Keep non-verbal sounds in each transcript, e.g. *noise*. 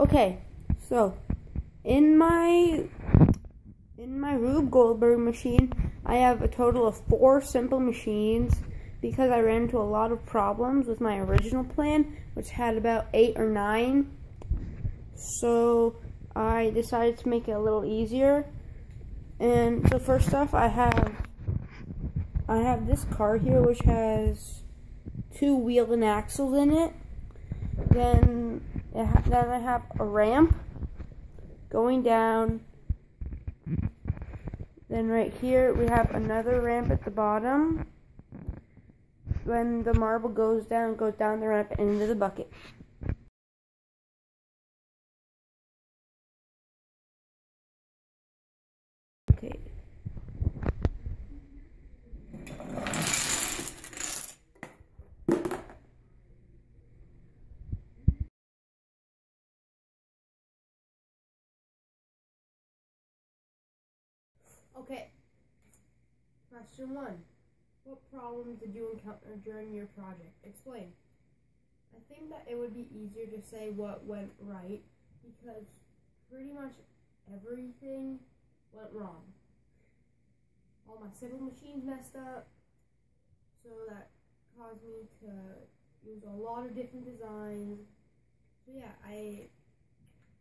Okay, so in my in my Rube Goldberg machine, I have a total of four simple machines because I ran into a lot of problems with my original plan, which had about eight or nine. So I decided to make it a little easier. And so first off, I have I have this car here, which has two wheel and axles in it. Then then I have a ramp going down. Then right here we have another ramp at the bottom. When the marble goes down, goes down the ramp and into the bucket. Okay. Question one. What problems did you encounter during your project? Explain. I think that it would be easier to say what went right because pretty much everything went wrong. All my simple machines messed up, so that caused me to use a lot of different designs. So yeah, I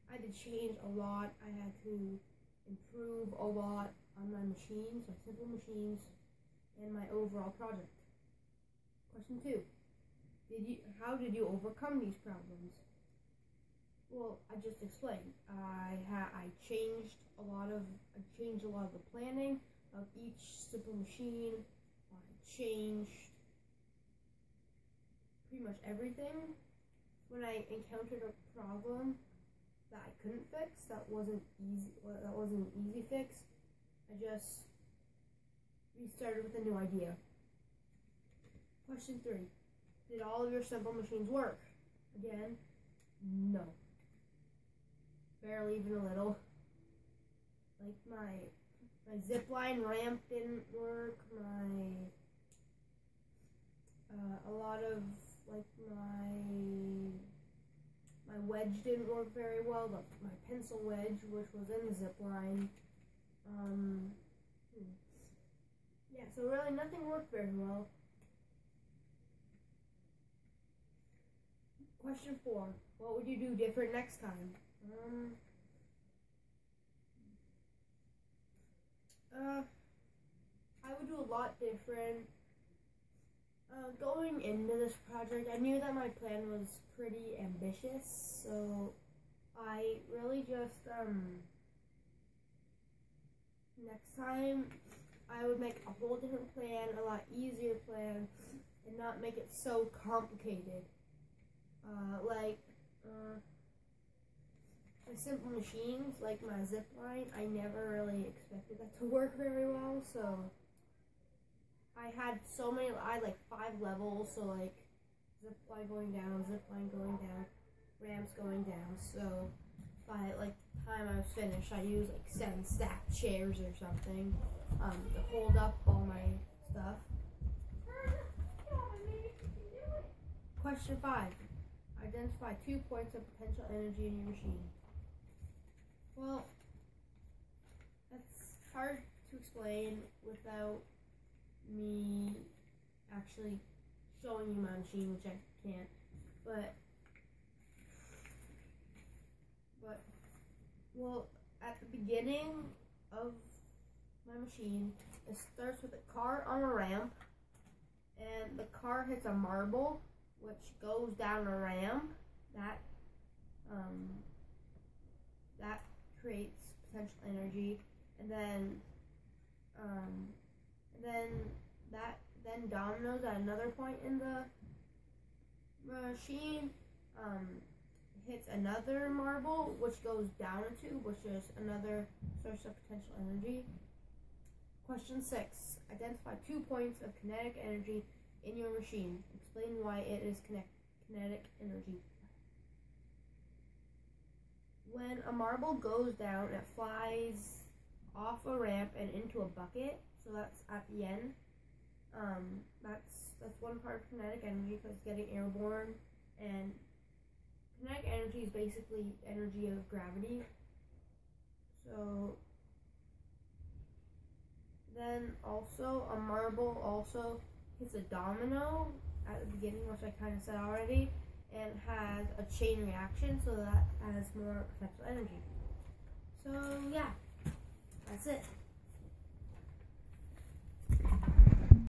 I had to change a lot. I had to improve a lot on my machines, my simple machines, and my overall project. Question two. Did you how did you overcome these problems? Well, I just explained. I ha I changed a lot of I changed a lot of the planning of each simple machine. I changed pretty much everything. When I encountered a problem that I couldn't fix, that wasn't easy that wasn't an easy fix, I just restarted with a new idea. Question three. Did all of your simple machines work? Again, no. Barely even a little. Like my my zip line ramp didn't work, my uh, a lot of like my my wedge didn't work very well, but my pencil wedge, which was in the zip line, um, yeah, so really nothing worked very well. Question four. What would you do different next time? Um, uh, I would do a lot different. Uh, going into this project, I knew that my plan was pretty ambitious, so I really just, um, next time I would make a whole different plan, a lot easier plan, and not make it so complicated. Uh, like, uh, simple machines, like my zip line, I never really expected that to *laughs* work very well, so I had so many, I had like five levels, so like zip line going down, zip line going down, ramps going down, so by like the time I was finished, I used like seven stacked chairs or something um, to hold up all my stuff. Question five. Identify two points of potential energy in your machine. Well, that's hard to explain without me actually showing you my machine, which I can't. But But, well, at the beginning of my machine, it starts with a car on a ramp, and the car hits a marble, which goes down a ramp. That um, that creates potential energy, and then um, and then that then dominoes at another point in the machine. Um, hits another marble, which goes down a which is another source of potential energy. Question 6. Identify two points of kinetic energy in your machine. Explain why it is kinetic energy. When a marble goes down, it flies off a ramp and into a bucket. so that's at the end. Um, that's that's one part of kinetic energy because it's getting airborne and kinetic energy is basically energy of gravity. So then also a marble also hits a domino at the beginning, which I kind of said already, and has a chain reaction, so that has more potential energy. So yeah, that's it.